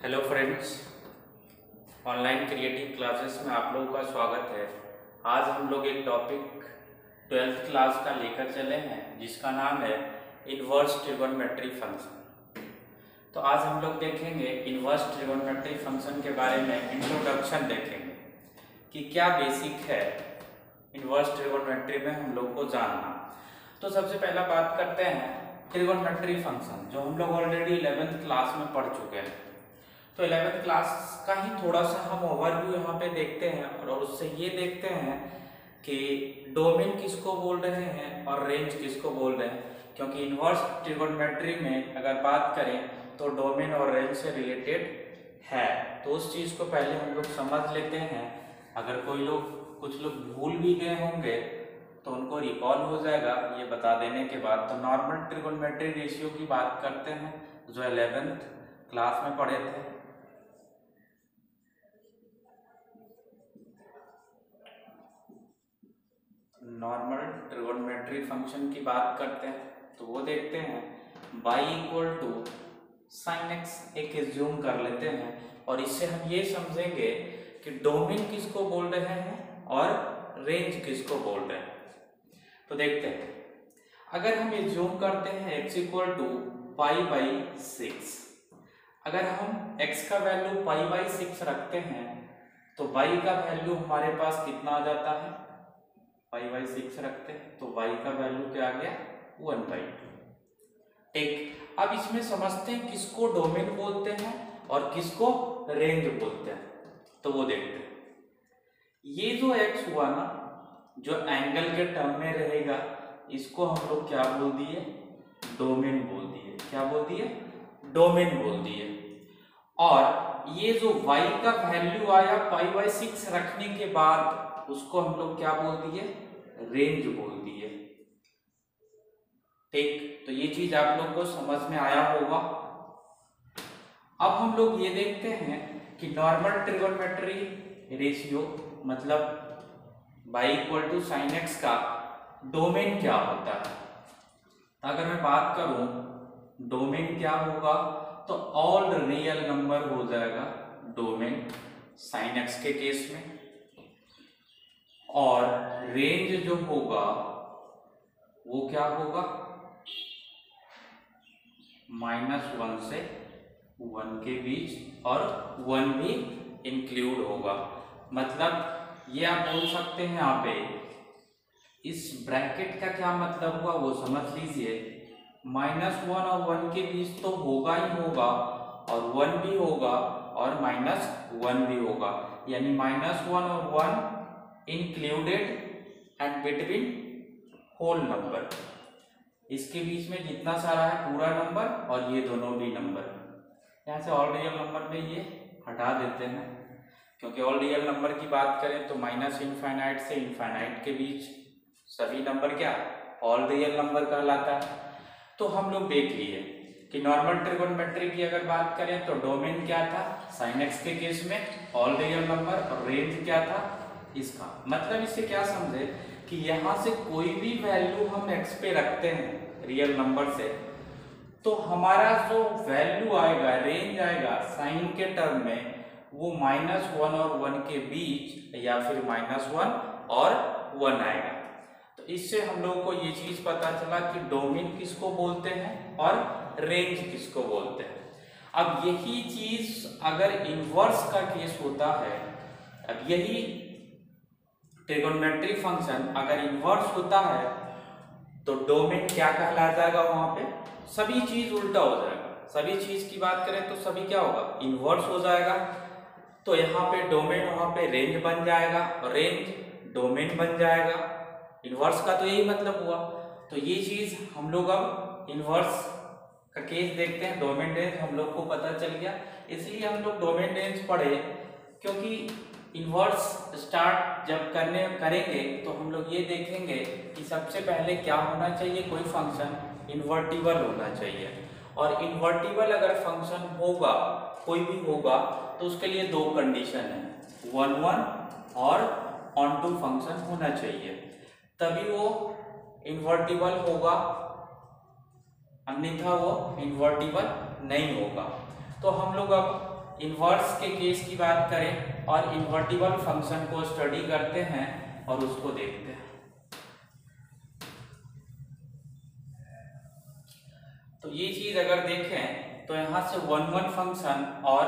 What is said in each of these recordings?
Hello friends online creative classes में आप लोगों का स्वागत है। आज हम लोग एक टॉपिक ट्वेल्थ क्लास का लेकर चले हैं, जिसका नाम है इन्वर्स ट्रिगोनमेट्री फ़ंक्शन तो आज हम लोग देखेंगे इन्वर्स ट्रिगोनमेट्री फ़ंक्शन के बारे में इंट्रोडक्शन देखेंगे कि क्या बेसिक है इन्वर्स ट्रिगोनमेट्री में हम लोग को जानना। तो सबसे पहला बात करते हैं ट्रिगोनमेट्री फ़ंक्शन जो हम लोग ऑलरेडी इलेवेंथ क्लास में पढ़ चुके हैं। तो इलेवेंथ क्लास का ही थोड़ा सा हम ओवरव्यू यहाँ पे देखते हैं और उससे ये देखते हैं कि डोमेन किसको बोल रहे हैं और रेंज किसको बोल रहे हैं। क्योंकि इन्वर्स ट्रिगोनमेट्री में अगर बात करें तो डोमेन और रेंज से रिलेटेड है। तो उस चीज़ को पहले हम लोग समझ लेते हैं। अगर कोई लोग, कुछ लोग भूल भी गए होंगे तो उनको रिकॉल हो जाएगा। ये बता देने के बाद तो नॉर्मल ट्रिगोनमेट्री रेशियो की बात करते हैं, जो एलेवेंथ क्लास में पढ़े थे। नॉर्मल ट्रिगोनमेट्री फ़ंक्शन की बात करते हैं तो वो देखते हैं y equal to sine x एक एज्यूम कर लेते हैं, और इससे हम ये समझेंगे कि डोमेन किसको बोल रहे हैं और रेंज किसको बोल रहे हैं। तो देखते हैं, अगर हम एज्यूम करते हैं x equal to pi by six अगर हम x का वैल्यू पाई बाई सिक्स रखते हैं तो y का वैल्यू हमारे पास कितना आ जाता है? पाई बाई सिक्स रखते हैं तो y का वैल्यू क्या आ गया? One by two. ठीक, अब इसमें समझते हैं किसको डोमेन बोलते हैं और किसको रेंज बोलते हैं तो वो देखते हैं। ये जो x हुआ ना, जो एंगल के टर्म में रहेगा, इसको हम लोग क्या बोल दिए? डोमेन बोल दिए। क्या बोल दिए? डोमेन बोल दिए। और ये जो y का वैल्यू आया पाई बाई सिक्स रखने के बाद उसको हम लोग क्या बोल दिए? रेंज बोल दिए। ठीक तो ये चीज़ आप लोग को समझ में आया होगा। अब हम लोग ये देखते हैं कि नॉर्मल ट्रिगोनमेट्री रेशियो मतलब y equal to sine x का डोमेन क्या होता है? अगर मैं बात करूँ डोमेन क्या होगा तो ऑल रियल नंबर हो जाएगा डोमेन साइन एक्स के केस में। और रेंज जो होगा, वो क्या होगा? माइनस वन से वन के बीच और वन भी इंक्लूड होगा। मतलब ये आप बोल सकते हैं यहाँ पे, इस ब्रैकेट का क्या मतलब हुआ? वो समझ लीजिए। माइनस वन और वन के बीच तो होगा ही होगा, और वन भी होगा, और माइनस वन भी होगा। यानी माइनस वन और one included and between whole number इसके बीच में जितना सारा है पूरा नंबर और ये दोनों भी नंबर यहाँ से ऑल रियल नंबर में ये हटा देते हैं, क्योंकि ऑल रियल नंबर की बात करें तो माइनस इनफाइनाइट से इनफाइनाइट के बीच सभी नंबर क्या? ऑल रियल नंबर कहलाता है। तो हम लोग देख लिए कि नॉर्मल ट्रिगोनमेट्री की अगर बात करें तो डोमेन क्या था? साइन एक्स के केस में ऑल रियल नंबर और रेंज क्या था? इसका। मतलब इससे क्या समझे कि यहाँ से कोई भी वैल्यू हम एक्स पे रखते हैं रियल नंबर से तो हमारा जो वैल्यू आएगा रेंज आएगा साइन के टर्म में, वो माइनस वन और वन के बीच या फिर माइनस वन और वन आएगा। तो इससे हम लोग को ये चीज़ पता चला कि डोमिन किसको बोलते हैं और रेंज किसको बोलते हैं। अब यही चीज़ अगर इन्वर्स का केस होता है, अब यही ट्रिगोनमेट्री फ़ंक्शन अगर इन्वर्स होता है तो डोमेन क्या कहला जाएगा वहाँ पे? सभी चीज़ उल्टा हो जाएगा। सभी चीज़ की बात करें तो सभी क्या होगा? इन्वर्स हो जाएगा। तो यहाँ पे डोमेन वहाँ पे रेंज बन जाएगा रेंज डोमेन बन जाएगा। इन्वर्स का तो यही मतलब हुआ। तो ये चीज़ हम लोग अब इन्वर्स का केस देखते हैं। डोमेन रेंज हम लोग को पता चल गया। इसलिए हम लोग डोमेन रेंज पढ़े, क्योंकि इन्वर्स स्टार्ट जब करने, करेंगे तो हम लोग ये देखेंगे कि सबसे पहले क्या होना चाहिए, कोई फ़ंक्शन इन्वर्टिबल होना चाहिए। और इन्वर्टिबल अगर फ़ंक्शन होगा, कोई भी होगा तो उसके लिए दो कंडीशन है। वन वन और ऑन टू फ़ंक्शन होना चाहिए। तभी वो इन्वर्टिबल होगा, अन्यथा वो इन्वर्टिबल नहीं होगा। तो हम लोग अब इन्वर्स के केस की बात करें और इन्वर्टिबल फ़ंक्शन को स्टडी करते हैं और उसको देखते हैं। तो ये चीज़ अगर देखें तो यहाँ से वन वन फ़ंक्शन और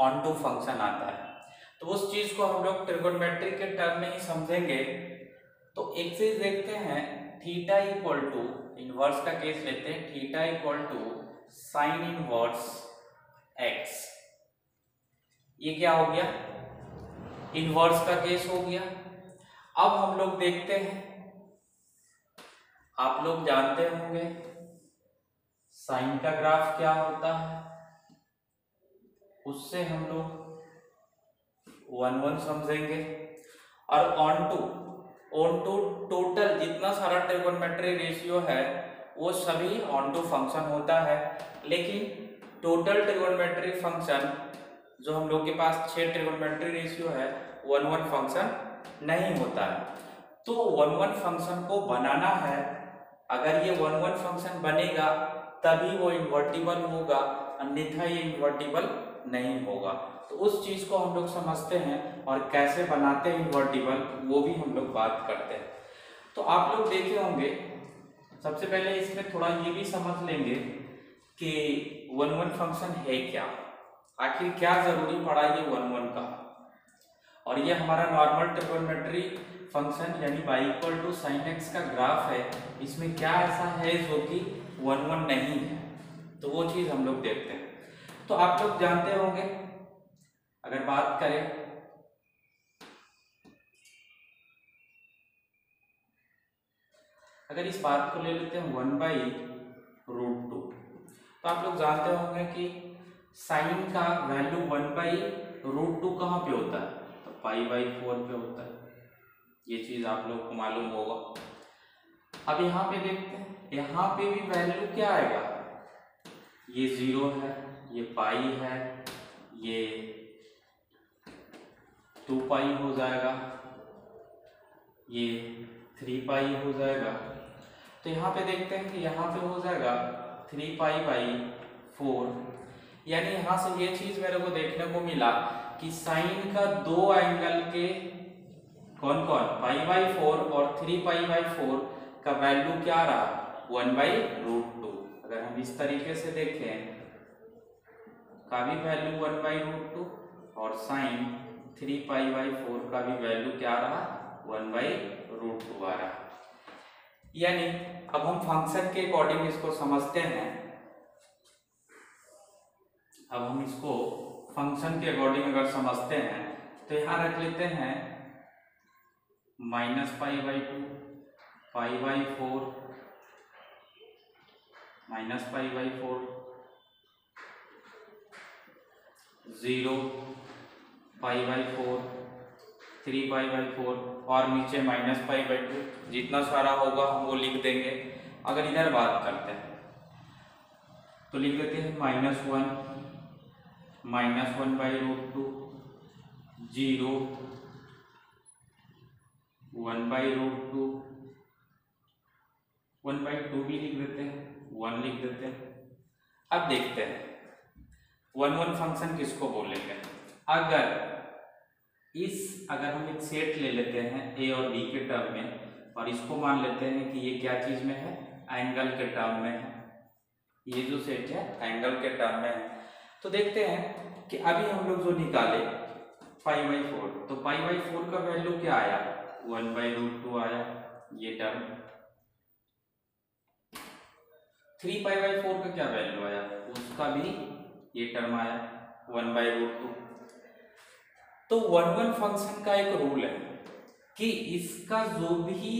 ऑन टू फ़ंक्शन आता है। तो उस चीज़ को हम लोग ट्रिगोनमेट्री के टर्म में ही समझेंगे। तो एक चीज़ देखते हैं थीटा इक्वल टू इनवर्स का केस लेते हैं theta equal to sine inverse x ये क्या हो गया? इनवर्स का केस हो गया। अब हम लोग देखते हैं। आप लोग जानते होंगे साइन का ग्राफ क्या होता है? उससे हम लोग वन वन समझेंगे। और onto onto total जितना सारा ट्रिगोनमेट्री रेशियो है, वो सभी ऑन टू फ़ंक्शन होता है। लेकिन टोटल ट्रिगोनमेट्री फ़ंक्शन जो हम लोग के पास छह ट्रिगोनमेट्री रेशियो है वन वन फ़ंक्शन नहीं होता है। तो वन वन फ़ंक्शन को बनाना है। अगर ये वन वन फ़ंक्शन बनेगा, तभी वो इन्वर्टिबल होगा, अन्यथा ये इन्वर्टिबल नहीं होगा। तो उस चीज़ को हम लोग समझते हैं और कैसे बनाते हैं इन्वर्टिबल वो भी हम लोग बात करते हैं। तो आप लोग देखे होंगे, सबसे पहले इसमें थोड़ा ये भी समझ लेंगे कि वन वन फ़ंक्शन है क्या। आखिर क्या ज़रूरी पड़ा ये वन वन का? और ये हमारा नॉर्मल ट्रिगोनोमेट्री फ़ंक्शन यानी y equal to sine x का ग्राफ है। इसमें क्या ऐसा है जो कि वन वन नहीं है? तो वो चीज़ हम लोग देखते हैं। तो आप लोग जानते होंगे, अगर बात करें, अगर इस बात को ले लेते हैं वन बाई रूट टू तो आप लोग जानते होंगे कि साइन का value one by root two कहाँ पे होता है? तो पाई बाई फोर पे होता है। ये चीज़ आप लोग को मालूम होगा। अब यहाँ पे देखते हैं, यहाँ पे भी वैल्यू क्या आएगा? ये ज़ीरो है, ये पाई है, ये टू पाई हो जाएगा, ये थ्री पाई हो जाएगा। तो यहाँ पे देखते हैं कि यहाँ पे हो जाएगा थ्री पाई बाई फोर यानी यहाँ से ये चीज़ मेरे को देखने को मिला कि साइन का दो एंगल के कौन कौन? पाई बाई फोर और थ्री पाई बाई फोर का वैल्यू क्या रहा? वन बाई रूट टू अगर हम इस तरीके से देखें, का भी value one by root two और sine three pi by four का भी वैल्यू क्या रहा? वन बाई रूट टू आ रहा। यानी अब हम फ़ंक्शन के अकॉर्डिंग इसको समझते हैं। अब हम इसको फ़ंक्शन के अकॉर्डिंग अगर समझते हैं तो यहाँ रख लेते हैं minus pi by two pi by four minus pi by four zero pi by four three pi by four और नीचे माइनस पाई बाई टू जितना सारा होगा हम वो लिख देंगे। अगर इधर बात करते हैं तो लिख देते हैं minus one minus one by root two zero one by root two one by two भी लिख देते हैं वन लिख देते हैं। अब देखते हैं वन वन फ़ंक्शन किसको बोलेंगे अगर इस, अगर हम एक सेट ले लेते हैं ए और बी के टर्म में, और इसको मान लेते हैं कि ये क्या चीज़ में है? एंगल के टर्म में है। ये जो सेट है एंगल के टर्म में है। तो देखते हैं कि अभी हम लोग जो निकाले पाई बाई फोर तो पाई बाई फोर का वैल्यू क्या आया? वन बाई रूट टू आया, ये term. Three pi by four का क्या वैल्यू आया? उसका भी ये टर्म आया, वन बाई रूट टू। तो वन वन फ़ंक्शन का एक रूल है कि इसका जो भी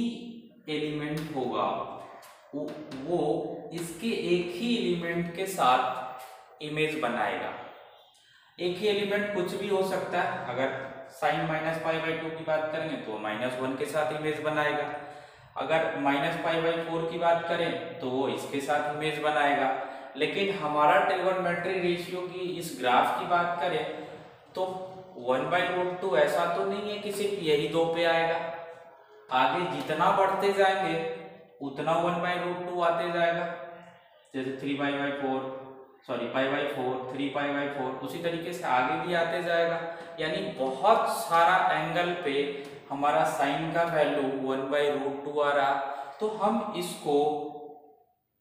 एलिमेंट होगा, वो इसके एक ही एलिमेंट के साथ इमेज बनाएगा। एक ही एलिमेंट कुछ भी हो सकता है। अगर sine minus five by two की बात करेंगे तो माइनस वन के साथ इमेज बनाएगा। अगर माइनस फाइव बाई फोर की बात करें तो वो इसके साथ इमेज बनाएगा। लेकिन हमारा ट्रिगोनमेट्री रेशियो की इस ग्राफ की बात करें तो वन बाई रूट टू ऐसा तो नहीं है कि सिर्फ़ यही दो पे आएगा। आगे जितना बढ़ते जाएँगे, उतना वन बाई रूट टू आते जाएगा। जैसे three by by four sorry pi by four three pi by four उसी तरीके से आगे भी आते जाएगा। यानी बहुत सारा एंगल पे हमारा साइन का value one by root two आ रहा। तो हम इसको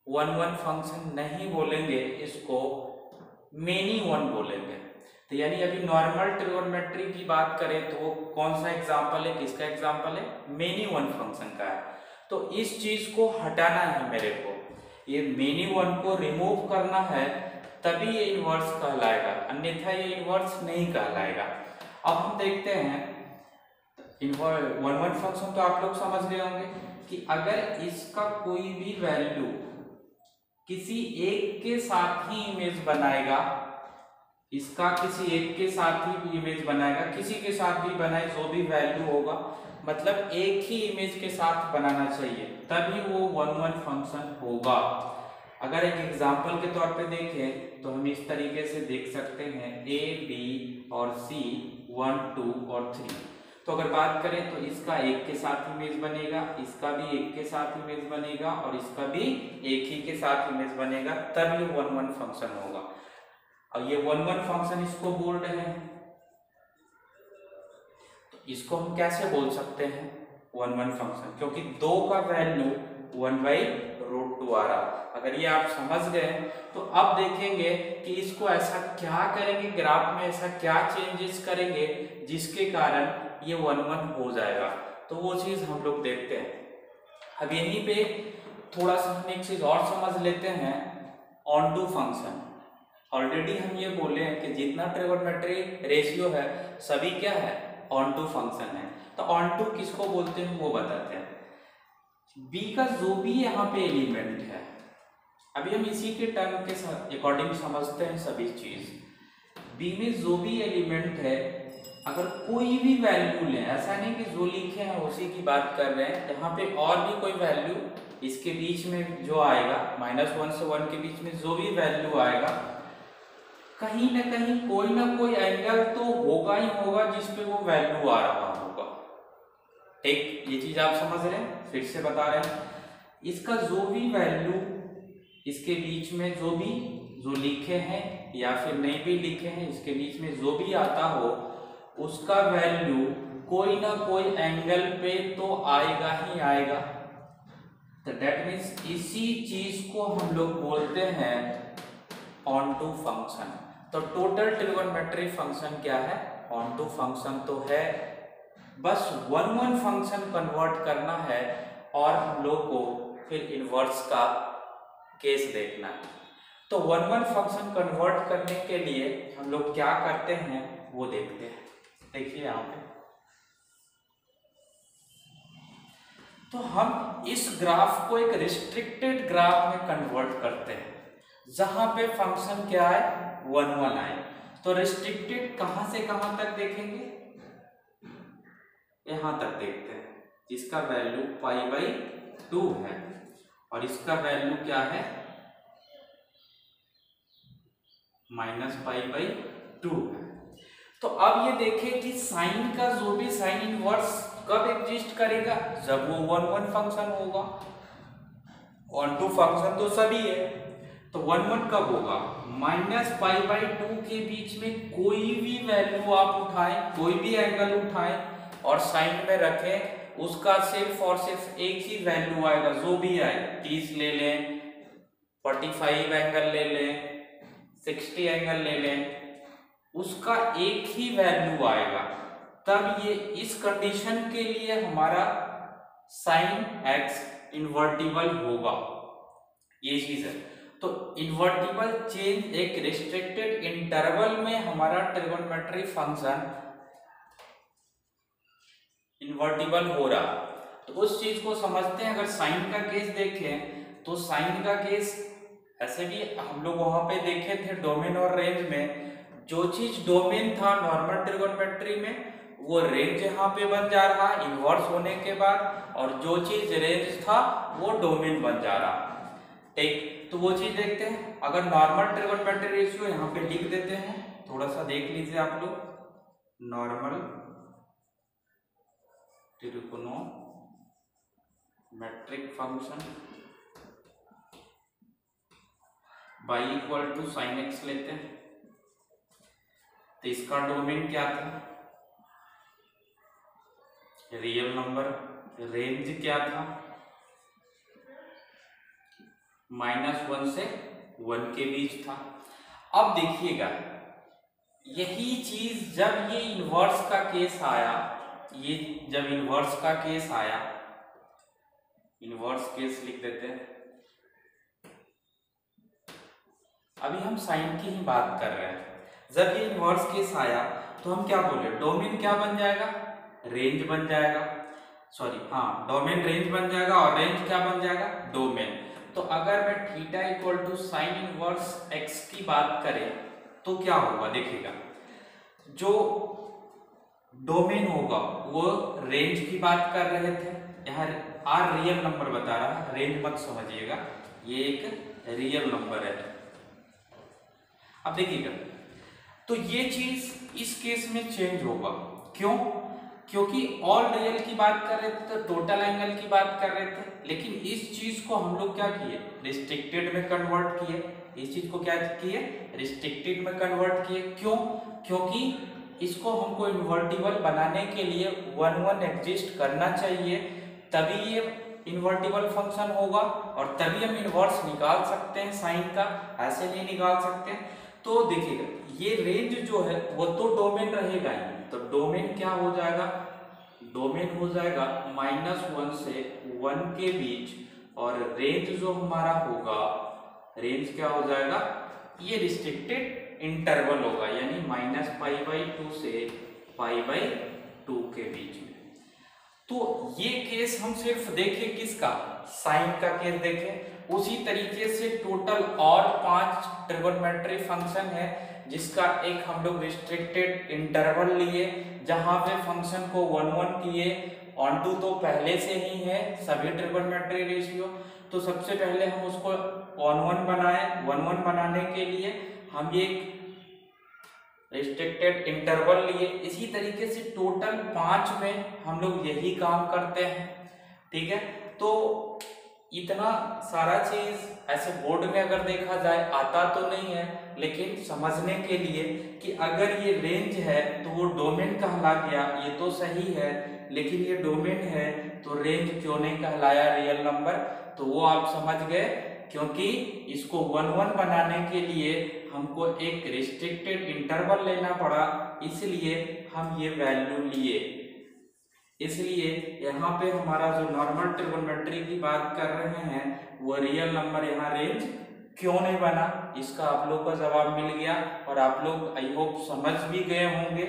वन वन फ़ंक्शन नहीं बोलेंगे, इसको मेनी वन बोलेंगे। तो यानी अभी नॉर्मल ट्रिगोनोमेट्री की बात करें तो वो कौन सा एग्ज़ाम्पल है, किसका एग्ज़ाम्पल है? मेनी वन फ़ंक्शन का है। तो इस चीज़ को हटाना है मेरे को। ये मेनी वन को रिमूव करना है तभी ये इन्वर्स कहलाएगा। अन्यथा ये इन्वर्स नहीं कहलाएगा। अब हम देखते हैं वन वन फ़ंक्शन तो आप लोग समझ गए होंगे कि अगर इसका कोई भी वैल्यू किसी एक के साथ ही इमेज बनाएगा, इसका किसी एक के साथ ही इमेज बनाएगा, किसी के साथ भी बनाए, जो भी वैल्यू होगा मतलब एक ही इमेज के साथ बनाना चाहिए, तभी वो वन वन फ़ंक्शन होगा। अगर एक एग्ज़ाम्पल के तौर पे देखें तो हम इस तरीके से देख सकते हैं ए बी और सी वन टू और थ्री तो अगर बात करें तो इसका एक के साथ इमेज बनेगा, इसका भी एक के साथ इमेज बनेगा और इसका भी एक ही के साथ इमेज बनेगा तब ये वन वन फ़ंक्शन होगा. अब ये वन वन फ़ंक्शन इसको बोल रहे हैं। तो इसको हम कैसे बोल सकते हैं? वन वन फ़ंक्शन क्योंकि दो का वैल्यू वन बाई टू आ रहा अगर ये आप समझ गए तो अब देखेंगे कि इसको ऐसा क्या करेंगे, ग्राफ में ऐसा क्या चेंजेस करेंगे, जिसके कारण ये वन वन हो जाएगा। तो वो चीज़ हम लोग देखते हैं। अब यहीं पे थोड़ा सा हम एक चीज़ और समझ लेते हैं ऑन टू फ़ंक्शन ऑलरेडी हम ये बोले हैं कि जितना ट्रिगोनोमेट्री रेशियो है, सभी क्या है? ऑन टू फ़ंक्शन है। तो ऑन टू किसको बोलते हैं? वो बताते हैं। बी का जो भी यहाँ पे एलिमेंट है, अभी हम इसी के टर्म के अकॉर्डिंग समझते हैं सभी चीज़। बी में जो भी एलिमेंट है, अगर कोई भी वैल्यू लें, ऐसा नहीं कि जो लिखे हैं उसी की बात कर रहे हैं, यहाँ पे और भी कोई वैल्यू इसके बीच में जो आएगा माइनस वन से वन के बीच में जो भी वैल्यू आएगा, कहीं ना कहीं कोई ना कोई एंगल तो होगा ही होगा जिसपे वो वैल्यू आ रहा होगा। ठीक ये चीज़ आप समझ रहे हैं? फिर से बता रहे हैं। इसका जो भी वैल्यू इसके बीच में जो भी, जो लिखे हैं या फिर नहीं भी लिखे हैं, इसके बीच में जो भी आता हो, उसका वैल्यू कोई ना कोई एंगल पे तो आएगा ही आएगा। तो डेट मीन्स इसी चीज़ को हम लोग बोलते हैं ऑन टू फ़ंक्शन तो टोटल ट्रिगोनोमेट्री फ़ंक्शन क्या है? ऑन टू फ़ंक्शन तो है बस वन वन फ़ंक्शन कन्वर्ट करना है और हम लोग को फिर इनवर्स का केस देखना है। तो वन वन फ़ंक्शन कन्वर्ट करने के लिए हम लोग क्या करते हैं, वो देखते हैं। देखिए यहाँ पे। तो हम इस ग्राफ को एक रिस्ट्रिक्टेड ग्राफ में कन्वर्ट करते हैं। जहाँ पे फ़ंक्शन क्या है वन वन आए। तो रिस्ट्रिक्टेड कहाँ से कहाँ तक देखेंगे? यहाँ तक देखते हैं। इसका वैल्यू पाई बाई टू है। और इसका वैल्यू क्या है? माइनस पाई बाई टू है। तो अब ये देखें कि साइन का जो भी साइन इनवर्स कब एग्जिस्ट करेगा? जब वो वन वन फ़ंक्शन होगा। वन टू फ़ंक्शन तो सभी है। तो वन वन कब होगा? माइनस पाई बाई टू के बीच में कोई भी वैल्यू आप उठाएँ, कोई भी एंगल उठाएँ और साइन में रखें, उसका सिर्फ़ और सिर्फ़ एक ही वैल्यू आएगा, जो भी आए, तीस ले लें फोर्टी फाइव एंगल ले लें सिक्सटी एंगल ले लें, उसका एक ही वैल्यू आएगा। तब ये इस कंडीशन के लिए हमारा साइन एक्स इन्वर्टिबल होगा। ये चीज़ है। तो इन्वर्टिबल चेंज एक रिस्ट्रिक्टेड इंटरवल में हमारा ट्रिगोनोमेट्री फ़ंक्शन इन्वर्टिबल हो रहा। तो उस चीज़ को समझते हैं, अगर साइन का केस देखें तो साइन का केस ऐसे भी हम लोग वहाँ पे देखे थे डोमेन और रेंज में। जो चीज़ डोमेन था नॉर्मल ट्रिगोनोमेट्री में, वो रेंज यहाँ पे बन जा रहा, इन्वर्स होने के बाद, और जो चीज़ रेंज था, वो डोमेन बन जा रहा। ठीक तो वो चीज़ देखते हैं। अगर नॉर्मल ट्रिगोनोमेट्री रेशियो यहाँ पे लिख देते हैं, थोड़ा सा देख लीजिए आप लोग। Normal trigonometric function y equal to sine x लेते हैं। तो इसका डोमेन क्या था? Real number. रेंज क्या था? माइनस वन से वन के बीच था। अब देखिएगा, यही चीज़ जब ये इनवर्स का केस आया, ये जब इनवर्स का केस आया इनवर्स केस लिख देते हैं। अभी हम साइन की ही बात कर रहे हैं। जब ये इनवर्स केस आया तो हम क्या बोले? डोमेन क्या बन जाएगा? रेंज बन जाएगा। सॉरी हाँ डोमेन रेंज बन जाएगा और रेंज क्या बन जाएगा? डोमेन तो अगर मैं theta equal to sine inverse x की बात करें तो क्या होगा? देखिएगा। जो डोमेन होगा, वो रेंज की बात कर रहे थे। यहाँ आर रियल नंबर बता रहा है रेंज मत समझिएगा, ये एक रियल नंबर है। अब देखिएगा तो ये चीज़ इस केस में चेंज होगा। क्यों? क्योंकि ऑल रियल की बात कर रहे थे तो टोटल एंगल की बात कर रहे थे। लेकिन इस चीज़ को हम लोग क्या किए? रिस्ट्रिक्टेड में कन्वर्ट किए। इस चीज़ को क्या किए? रिस्ट्रिक्टेड में कन्वर्ट किए। क्यों? क्योंकि इसको हमको इन्वर्टिबल बनाने के लिए वन वन एग्जिस्ट करना चाहिए, तभी ये इन्वर्टिबल फ़ंक्शन होगा और तभी हम इन्वर्स निकाल सकते हैं साइन का, ऐसे नहीं निकाल सकते। तो देखिएगा, ये रेंज जो है, वो तो डोमेन रहेगा ही। तो डोमेन क्या हो जाएगा? डोमेन हो जाएगा माइनस वन से वन के बीच और रेंज जो हमारा होगा रेंज क्या हो जाएगा? ये रिस्ट्रिक्टेड इंटरवल होगा, यानी माइनस पाई बाई टू से पाई बाई टू के बीच में। तो ये केस हम सिर्फ़ देखें किसका? साइन का केस देखें। उसी तरीके से टोटल और पाँच ट्रिगोनोमेट्री फ़ंक्शन है, जिसका एक हम लोग रिस्ट्रिक्टेड इंटरवल लिए, जहाँ पे फ़ंक्शन को वन वन किए। ऑन टू तो पहले से ही है, सभी ट्रिगोनोमेट्री रेशियो तो सबसे पहले हम उसको ऑन वन बनाए वन वन बनाने के लिए। हम ये रिस्ट्रिक्टेड इंटरवल लिए, इसी तरीके से टोटल पाँच में हम लोग यही काम करते हैं, ठीक है? तो इतना सारा चीज़ ऐसे बोर्ड में अगर देखा जाए, आता तो नहीं है, लेकिन समझने के लिए कि अगर ये रेंज है तो वो डोमेन कहला गया, ये तो सही है, लेकिन ये डोमेन है तो रेंज क्यों नहीं कहलाया रियल नंबर तो वो आप समझ गए, क्योंकि इसको वन वन बनाने के लिए हमको एक रिस्ट्रिक्टेड इंटरवल लेना पड़ा, इसलिए हम ये वैल्यू लिए। इसलिए यहाँ पे हमारा जो नॉर्मल ट्रिगोनमेट्री की बात कर रहे हैं, वो रियल नंबर यहाँ रेंज क्यों नहीं बना? इसका आप लोग का जवाब मिल गया और आप लोग आई होप समझ भी गए होंगे।